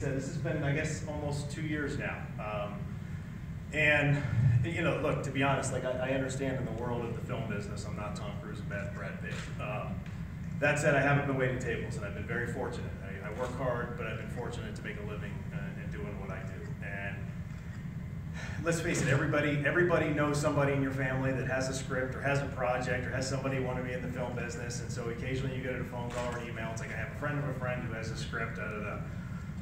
So this has been, I guess, almost two years now. Um, and, you know, look, to be honest, like, I, I understand in the world of the film business, I'm not Tom Cruise and Brad Pitt. Um, that said, I haven't been waiting tables, and I've been very fortunate. I, I work hard, but I've been fortunate to make a living uh, in doing what I do. And let's face it, everybody, everybody knows somebody in your family that has a script or has a project or has somebody want to be in the film business. And so occasionally you get a phone call or an email. It's like, I have a friend of a friend who has a script, da da da.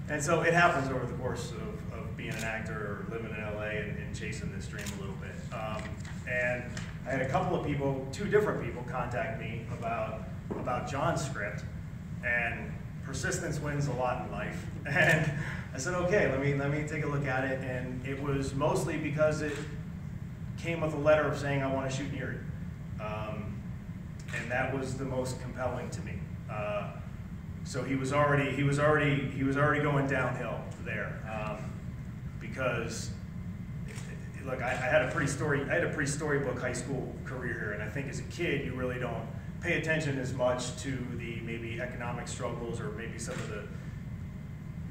And so it happens over the course of, of being an actor or living in LA and, and chasing this dream a little bit. Um, and I had a couple of people, two different people, contact me about about John's script, and persistence wins a lot in life. And I said, okay, let me let me take a look at it. And it was mostly because it came with a letter of saying I want to shoot near Erie, um, and that was the most compelling to me. Uh, so he was already he was already he was already going downhill there um, because look I, I, had a pretty story I had a pretty storybook high school career here and I think as a kid you really don't pay attention as much to the maybe economic struggles or maybe some of the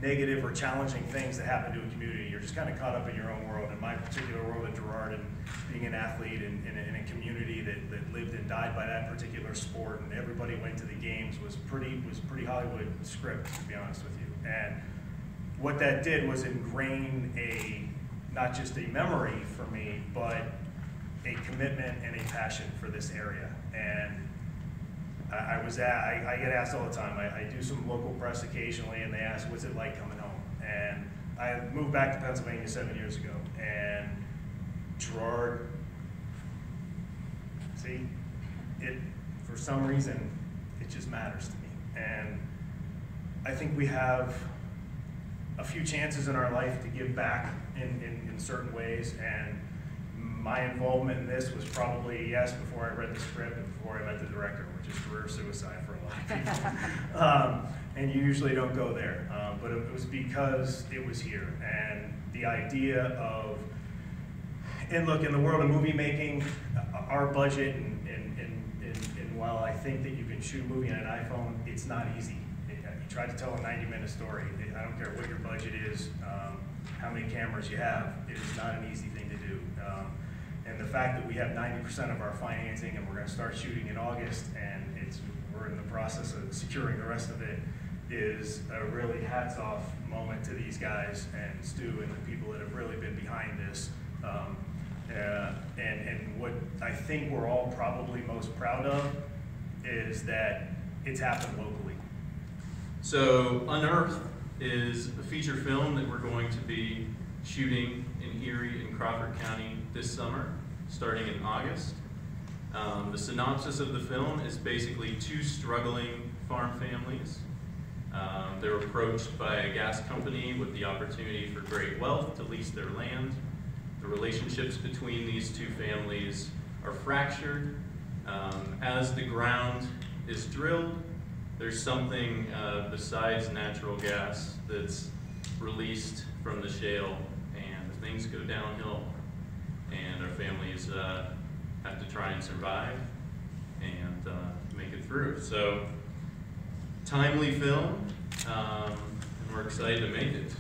negative or challenging things that happen to a community. You're just kind of caught up in your own world. In my particular world at Girard and being an athlete in, in a community that, died by that particular sport and everybody went to the games was pretty, was pretty Hollywood script, to be honest with you. And what that did was ingrain a, not just a memory for me, but a commitment and a passion for this area. And I, I was at, I, I, get asked all the time. I, I, do some local press occasionally, and they ask, "What's it like coming home?" And I moved back to Pennsylvania seven years ago, and Girard see, it for some reason it just matters to me, and I think we have a few chances in our life to give back in, in, in certain ways, and my involvement in this was probably, yes, before I read the script and before I met the director, which is career suicide for a lot of people. um, and you usually don't go there. Um, but it was because it was here. And the idea of, and look, in the world of movie making, our budget, and, and, while I think that you can shoot a movie on an iPhone, it's not easy. You try to tell a 90 minute story. I don't care what your budget is, um, how many cameras you have, it is not an easy thing to do. Um, and the fact that we have 90% of our financing and we're going to start shooting in August and it's we're in the process of securing the rest of it is a really hats off moment to these guys and Stu and the people that have really been behind this. Um, uh, and, and what I think we're all probably most proud of is that it's happened locally. So Unearthed is a feature film that we're going to be shooting in Erie and Crawford County this summer, starting in August. Um, the synopsis of the film is basically two struggling farm families. Um, they're approached by a gas company with the opportunity for great wealth to lease their land. The relationships between these two families are fractured. Um, as the ground is drilled, there's something uh, besides natural gas that's released from the shale and things go downhill and our families uh, have to try and survive and uh, make it through. So, timely film, um, and we're excited to make it.